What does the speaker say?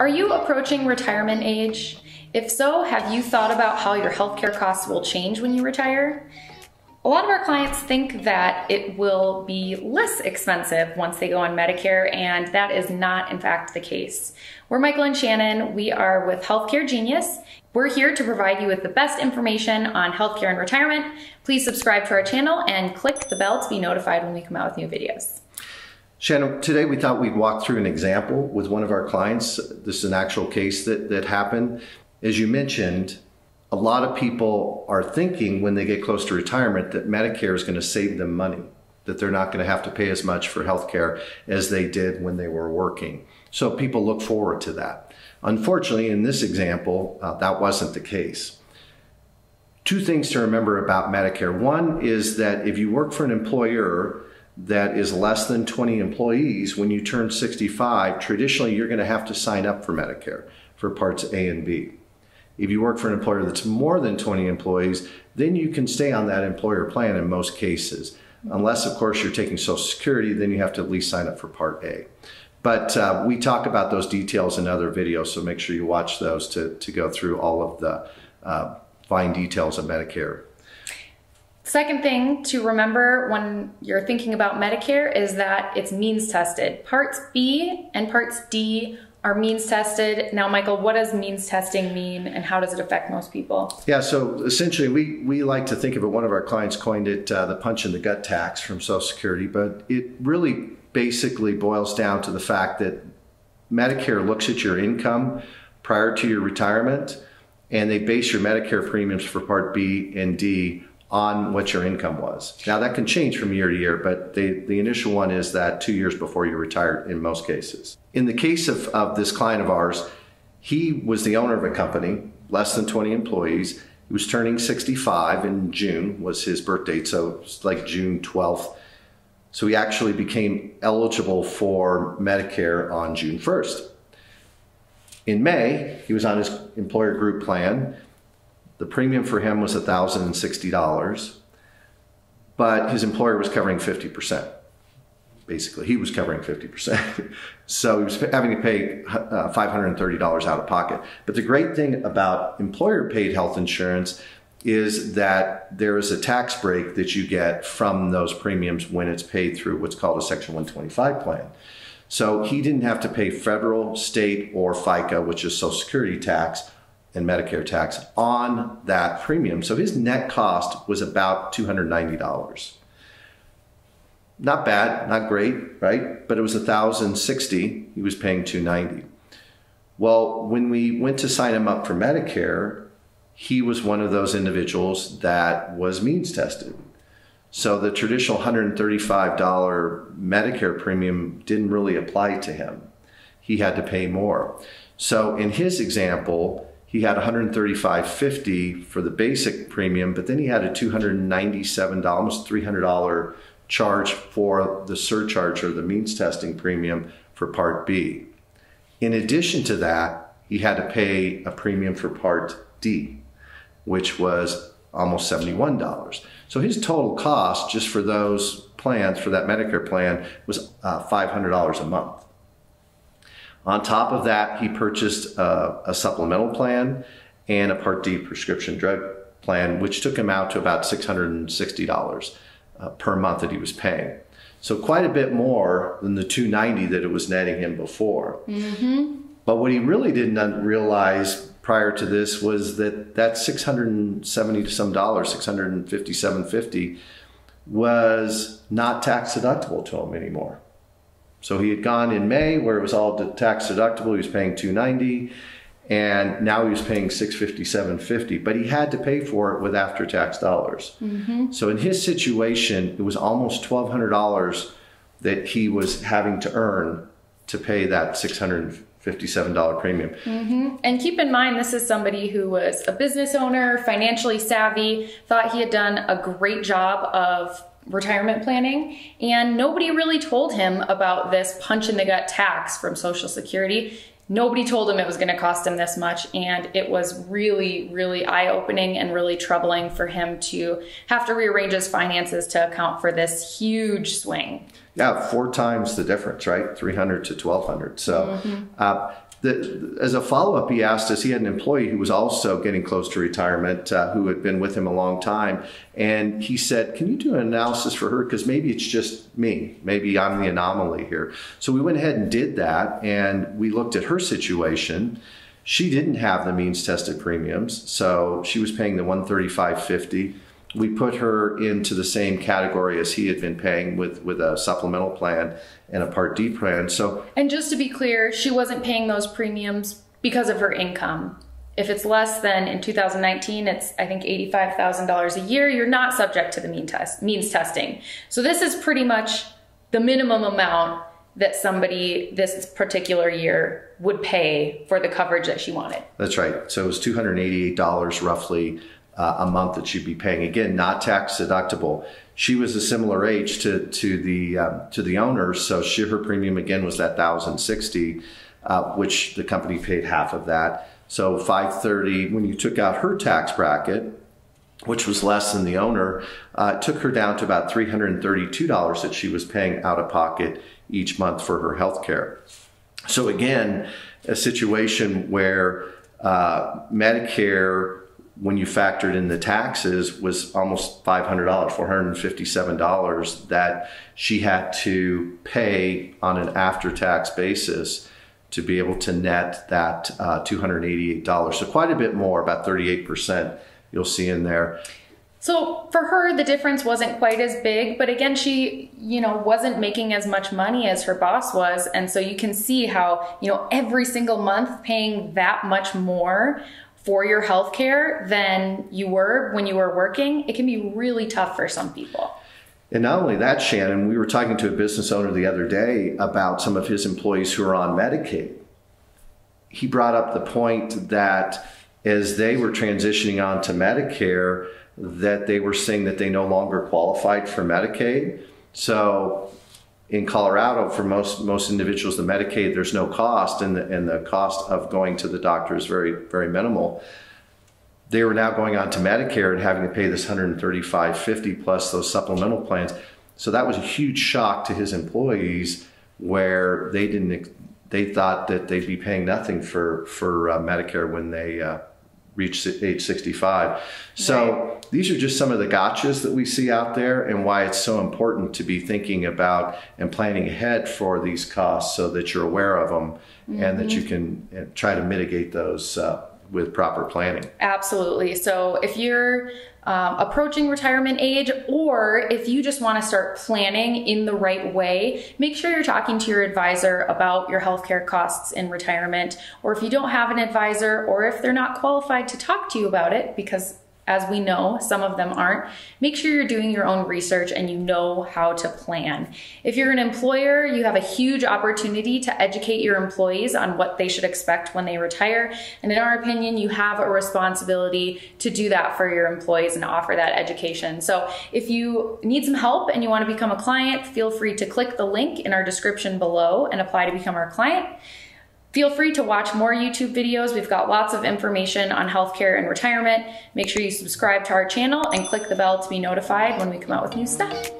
Are you approaching retirement age? If so, have you thought about how your healthcare costs will change when you retire? A lot of our clients think that it will be less expensive once they go on Medicare, and that is not, in fact, the case. We're Michael and Shannon. We are with Healthcare Genius. We're here to provide you with the best information on healthcare and retirement. Please subscribe to our channel and click the bell to be notified when we come out with new videos. Shannon, today we thought we'd walk through an example with one of our clients. This is an actual case that, that happened. As you mentioned, a lot of people are thinking when they get close to retirement that Medicare is going to save them money, that they're not going to have to pay as much for health care as they did when they were working. So people look forward to that. Unfortunately, in this example, uh, that wasn't the case. Two things to remember about Medicare. One is that if you work for an employer that is less than 20 employees, when you turn 65, traditionally you're going to have to sign up for Medicare for parts A and B. If you work for an employer that's more than 20 employees, then you can stay on that employer plan in most cases. Unless, of course, you're taking Social Security, then you have to at least sign up for Part A. But uh, we talk about those details in other videos, so make sure you watch those to, to go through all of the uh, fine details of Medicare. Second thing to remember when you're thinking about Medicare is that it's means tested. Parts B and Parts D are means tested. Now, Michael, what does means testing mean and how does it affect most people? Yeah, so essentially, we, we like to think of it, one of our clients coined it uh, the punch in the gut tax from Social Security, but it really basically boils down to the fact that Medicare looks at your income prior to your retirement and they base your Medicare premiums for Part B and D on what your income was. Now that can change from year to year, but the, the initial one is that two years before you retired in most cases. In the case of, of this client of ours, he was the owner of a company, less than 20 employees. He was turning 65 in June was his birth date, so it's like June 12th. So he actually became eligible for Medicare on June 1st. In May, he was on his employer group plan the premium for him was $1,060, but his employer was covering 50%. Basically, he was covering 50%. so he was having to pay uh, $530 out of pocket. But the great thing about employer paid health insurance is that there is a tax break that you get from those premiums when it's paid through what's called a Section 125 plan. So he didn't have to pay federal, state, or FICA, which is Social Security tax, and Medicare tax on that premium. So his net cost was about $290. Not bad, not great, right? But it was 1060 He was paying 290 Well, when we went to sign him up for Medicare, he was one of those individuals that was means tested. So the traditional $135 Medicare premium didn't really apply to him. He had to pay more. So in his example, he had 135.50 for the basic premium, but then he had a 297 almost $300 charge for the surcharge or the means testing premium for Part B. In addition to that, he had to pay a premium for Part D, which was almost $71. So his total cost just for those plans, for that Medicare plan, was uh, $500 a month. On top of that, he purchased a, a supplemental plan and a Part D prescription drug plan, which took him out to about $660 uh, per month that he was paying. So quite a bit more than the 290 that it was netting him before. Mm-hmm. But what he really didn't realize prior to this was that that 670 to some dollars, 650, 750 was not tax deductible to him anymore. So he had gone in May where it was all tax deductible. He was paying 290 and now he was paying 650 750 but he had to pay for it with after tax dollars mm-hmm. so in his situation it was almost $1200 that he was having to earn to pay that $657 premium mm-hmm. and keep in mind this is somebody who was a business owner financially savvy thought he had done a great job of retirement planning, and nobody really told him about this punch in the gut tax from Social Security. Nobody told him it was going to cost him this much, and it was really, really eye opening and really troubling for him to have to rearrange his finances to account for this huge swing. Yeah, four times the difference, right? 300 to 1200. So, mm-hmm. uh, the, as a follow up, he asked us. He had an employee who was also getting close to retirement, uh, who had been with him a long time, and he said, "Can you do an analysis for her? Because maybe it's just me. Maybe I'm the anomaly here." So we went ahead and did that, and we looked at her situation. She didn't have the means tested premiums, so she was paying the 135.50 we put her into the same category as he had been paying with with a supplemental plan and a Part D plan. So, and just to be clear, she wasn't paying those premiums because of her income. If it's less than in 2019, it's I think $85,000 a year. You're not subject to the mean test means testing. So this is pretty much the minimum amount that somebody this particular year would pay for the coverage that she wanted. That's right. So it was $288 roughly uh, a month that she'd be paying. Again, not tax deductible. She was a similar age to to the um, to the owners, so she, her premium again was that thousand sixty, uh, which the company paid half of that. So five thirty. When you took out her tax bracket, which was less than the owner, uh, took her down to about three hundred and thirty-two dollars that she was paying out of pocket each month for her health care. So again, a situation where uh, Medicare when you factored in the taxes was almost $500 $457 that she had to pay on an after-tax basis to be able to net that uh, $288 so quite a bit more about 38% you'll see in there. So for her the difference wasn't quite as big but again she you know wasn't making as much money as her boss was. And so you can see how you know every single month paying that much more for your health care than you were when you were working, it can be really tough for some people. And not only that, Shannon, we were talking to a business owner the other day about some of his employees who are on Medicaid. He brought up the point that as they were transitioning on to Medicare, that they were saying that they no longer qualified for Medicaid. So in Colorado, for most most individuals, the Medicaid there's no cost, and the and the cost of going to the doctor is very very minimal. They were now going on to Medicare and having to pay this 135.50 plus those supplemental plans. So that was a huge shock to his employees, where they didn't they thought that they'd be paying nothing for for uh, Medicare when they uh, reach age 65. So right. these are just some of the gotchas that we see out there and why it's so important to be thinking about and planning ahead for these costs so that you're aware of them mm-hmm. and that you can uh, try to mitigate those uh, with proper planning. Absolutely. So if you're um, approaching retirement age, or if you just want to start planning in the right way, make sure you're talking to your advisor about your healthcare costs in retirement. Or if you don't have an advisor, or if they're not qualified to talk to you about it, because as we know, some of them aren't, make sure you're doing your own research and you know how to plan. If you're an employer, you have a huge opportunity to educate your employees on what they should expect when they retire. And in our opinion, you have a responsibility to do that for your employees and offer that education. So if you need some help and you want to become a client, feel free to click the link in our description below and apply to become our client. Feel free to watch more YouTube videos. We've got lots of information on healthcare and retirement. Make sure you subscribe to our channel and click the bell to be notified when we come out with new stuff.